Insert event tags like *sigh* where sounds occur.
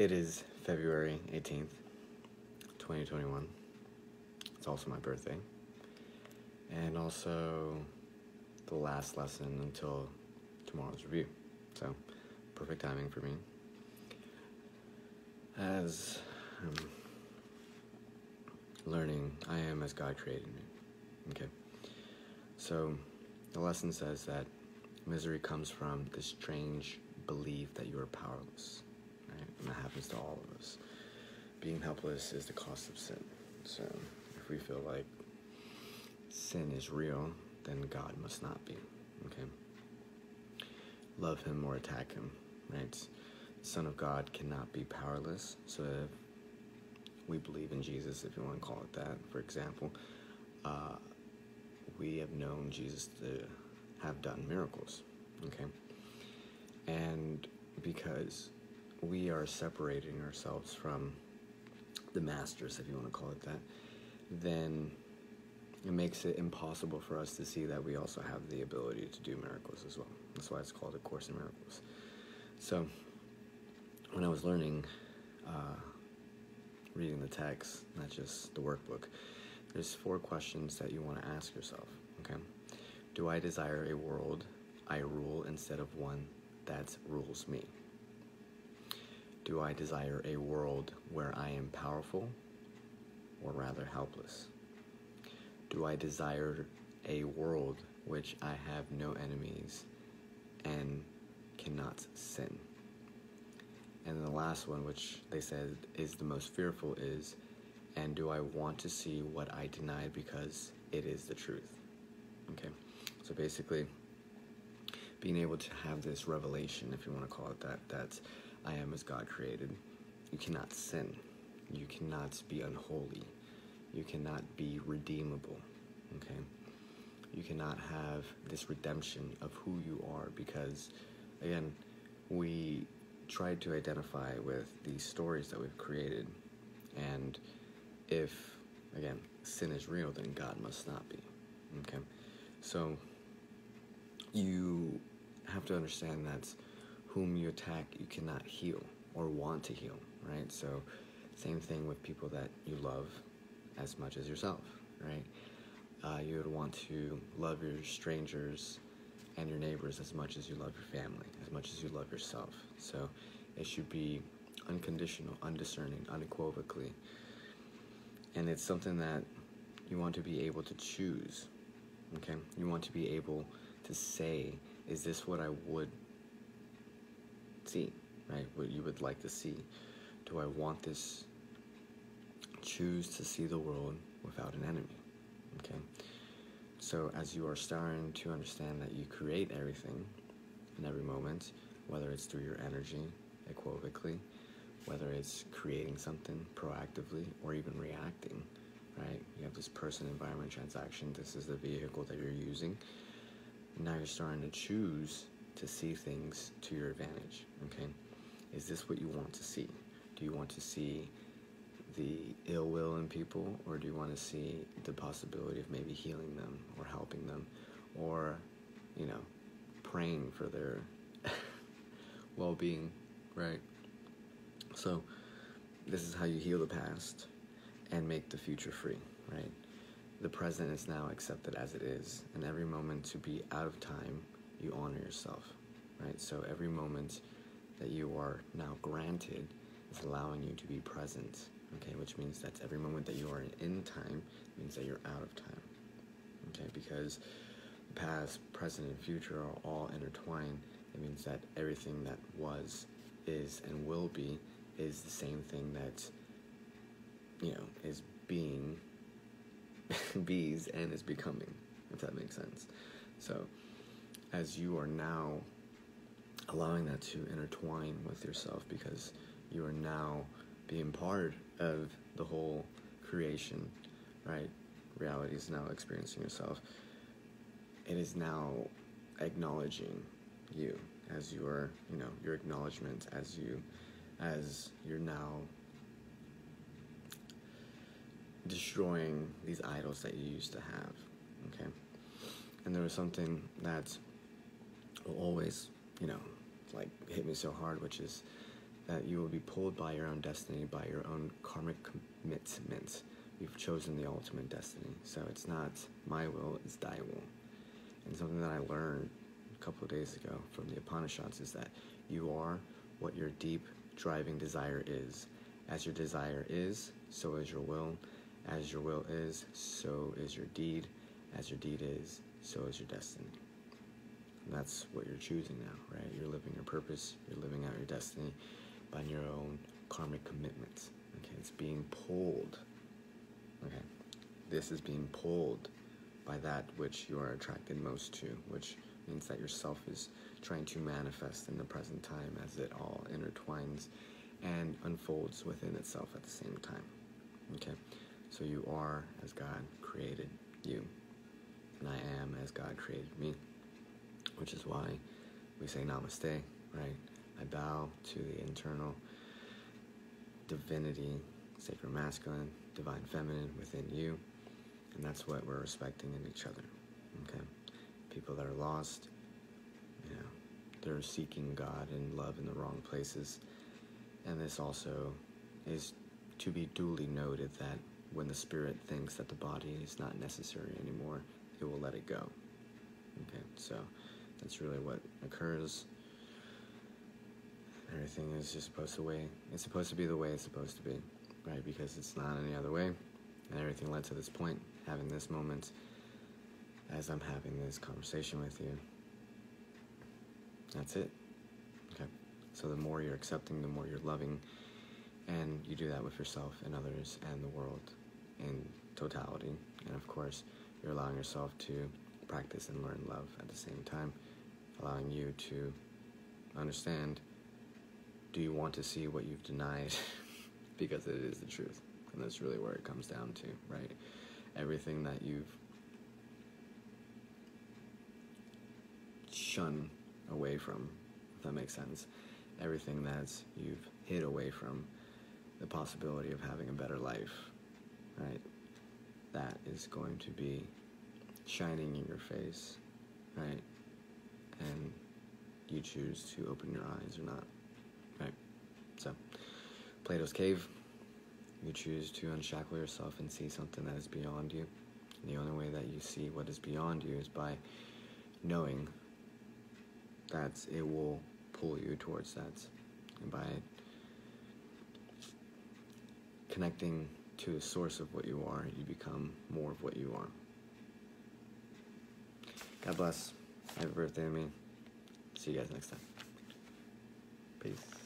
It is February 18th, 2021. It's also my birthday. And also the last lesson until tomorrow's review. So, perfect timing for me. As I'm learning, I am as God created me. Okay. So, the lesson says that misery comes from the strange belief that you are powerless. Right? And that happens to all of us. Being helpless is the cost of sin. So, if we feel like sin is real, then God must not be. Okay? Love Him or attack Him. Right? The Son of God cannot be powerless. So, if we believe in Jesus, if you want to call it that, for example, uh, we have known Jesus to have done miracles. Okay? And because we are separating ourselves from the masters, if you want to call it that, then it makes it impossible for us to see that we also have the ability to do miracles as well. That's why it's called A Course in Miracles. So, when I was learning, uh, reading the text, not just the workbook, there's four questions that you want to ask yourself. Okay, do I desire a world I rule instead of one that rules me? Do I desire a world where I am powerful or rather helpless? Do I desire a world which I have no enemies and cannot sin? And the last one, which they said is the most fearful, is and do I want to see what I denied because it is the truth? Okay, so basically, being able to have this revelation, if you want to call it that, that I am as God created. You cannot sin. You cannot be unholy. You cannot be redeemable. Okay? You cannot have this redemption of who you are because, again, we tried to identify with these stories that we've created. And if, again, sin is real, then God must not be. Okay? So, you have to understand that whom you attack, you cannot heal or want to heal, right? So, same thing with people that you love as much as yourself, right? Uh, you would want to love your strangers and your neighbors as much as you love your family, as much as you love yourself. So, it should be unconditional, undiscerning, unequivocally. And it's something that you want to be able to choose, okay? You want to be able to say, is this what I would see, right? What you would like to see. Do I want this? Choose to see the world without an enemy, okay? So as you are starting to understand that you create everything in every moment, whether it's through your energy, equivocally, whether it's creating something proactively or even reacting, right? You have this person environment transaction, this is the vehicle that you're using. Now you're starting to choose to see things to your advantage. Okay, is this what you want to see? Do you want to see the ill will in people, or do you want to see the possibility of maybe healing them or helping them, or you know, praying for their *laughs* well being, right? So, this is how you heal the past and make the future free, right? The present is now accepted as it is, and every moment to be out of time you honor yourself, right? So every moment that you are now granted is allowing you to be present, okay? Which means that every moment that you are in time means that you're out of time, okay? Because past, present, and future are all intertwined. It means that everything that was, is, and will be is the same thing that, you know, is being, *laughs* bees, and is becoming, if that makes sense. So, as you are now allowing that to intertwine with yourself because you are now being part of the whole creation, right? Reality is now experiencing yourself. It is now acknowledging you as your, you know, your acknowledgement as you, as you're now destroying these idols that you used to have, okay? And there was something that will always, you know, like hit me so hard, which is that you will be pulled by your own destiny, by your own karmic commitment. You've chosen the ultimate destiny. So it's not my will, it's thy will. And something that I learned a couple of days ago from the Upanishads is that you are what your deep driving desire is. As your desire is, so is your will. As your will is, so is your deed. As your deed is, so is your destiny. That's what you're choosing now, right? You're living your purpose, you're living out your destiny by your own karmic commitments. Okay, it's being pulled. Okay, this is being pulled by that which you are attracted most to, which means that yourself is trying to manifest in the present time as it all intertwines and unfolds within itself at the same time. Okay, so you are as God created you, and I am as God created me, which is why we say namaste, right? I bow to the internal divinity, sacred masculine, divine feminine within you, and that's what we're respecting in each other. Okay? People that are lost, you know, they're seeking God and love in the wrong places. And this also is to be duly noted that when the spirit thinks that the body is not necessary anymore, it will let it go. Okay, so that's really what occurs Everything is just supposed to way. It's supposed to be the way it's supposed to be, right? Because it's not any other way, and everything led to this point, having this moment, as I'm having this conversation with you. That's it. Okay. So the more you're accepting, the more you're loving, and you do that with yourself and others and the world in totality. And of course, you're allowing yourself to practice and learn love at the same time, allowing you to understand do you want to see what you've denied? *laughs* because it is the truth. And that's really where it comes down to, right? Everything that you've shunned away from, if that makes sense. Everything that you've hid away from the possibility of having a better life, right? That is going to be shining in your face, right? And you choose to open your eyes or not. Right? So, Plato's Cave, you choose to unshackle yourself and see something that is beyond you. And the only way that you see what is beyond you is by knowing that it will pull you towards that. And by connecting to the source of what you are, you become more of what you are. God bless. Happy birthday to me. See you guys next time. Peace.